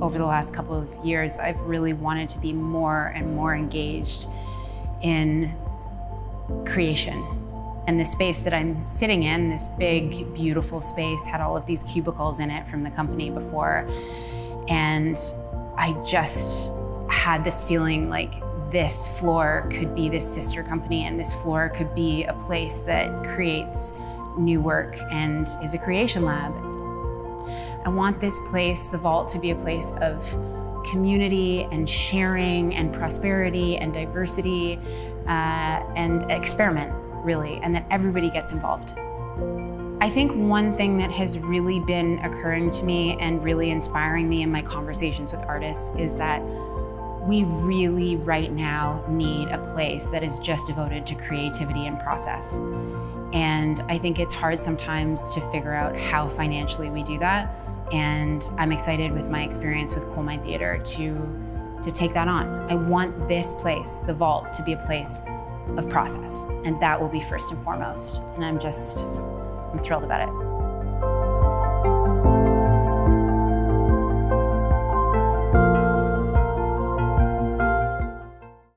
Over the last couple of years, I've really wanted to be more and more engaged in creation. And the space that I'm sitting in, this big, beautiful space, had all of these cubicles in it from the company before. And I just had this feeling like this floor could be this sister company and this floor could be a place that creates new work and is a creation lab. I want this place, the vault, to be a place of community and sharing and prosperity and diversity uh, and experiment, really, and that everybody gets involved. I think one thing that has really been occurring to me and really inspiring me in my conversations with artists is that we really right now need a place that is just devoted to creativity and process. And I think it's hard sometimes to figure out how financially we do that. And I'm excited with my experience with Coal Mine Theatre to, to take that on. I want this place, the vault, to be a place of process. And that will be first and foremost. And I'm just, I'm thrilled about it.